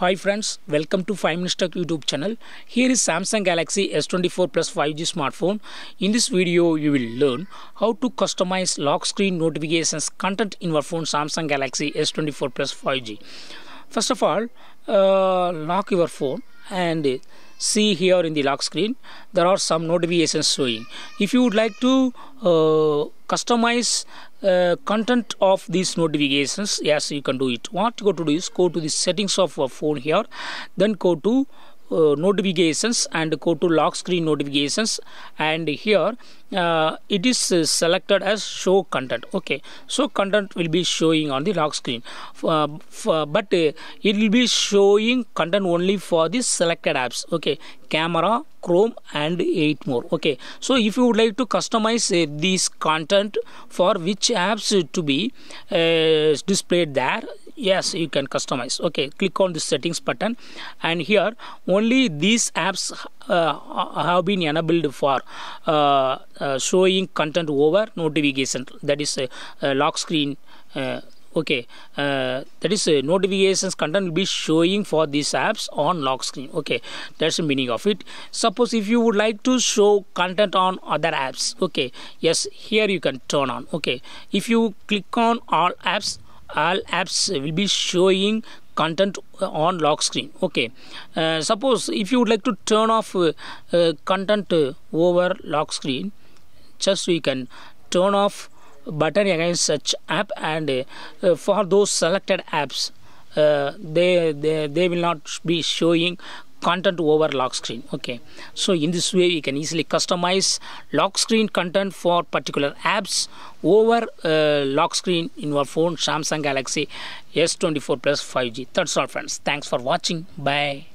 Hi friends, welcome to 5 Minutes Tech YouTube channel. Here is Samsung Galaxy S24 Plus 5G smartphone. In this video, you will learn how to customize lock screen notifications content in your phone Samsung Galaxy S24 Plus 5G. First of all, uh, lock your phone and see here in the lock screen there are some notifications showing. If you would like to uh, customize uh, content of these notifications yes you can do it what you got to do is go to the settings of a phone here then go to uh, notifications and go to lock screen notifications. And here uh, it is uh, selected as show content. Okay so content will be showing on the lock screen. Uh, but uh, it will be showing content only for the selected apps. Okay camera chrome and 8 more. Okay so if you would like to customize uh, this content for which apps to be displayed there yes you can customize. Okay click on the settings button. And here only these apps uh, have been enabled for uh, uh, showing content over notification. That is a lock screen okay uh, that is uh, notifications content will be showing for these apps on lock screen. Okay that's the meaning of it. Suppose if you would like to show content on other apps okay yes here you can turn on. Okay if you click on all apps all apps will be showing content on lock screen. Okay. Uh, suppose if you would like to turn off uh, uh, content over lock screen just you can turn off button against such app and for those selected apps they, they they will not be showing content over lock screen. Okay. So in this way you can easily customize lock screen content for particular apps over uh, lock screen in your phone samsung galaxy s24 plus 5g that's all friends. Thanks for watching. Bye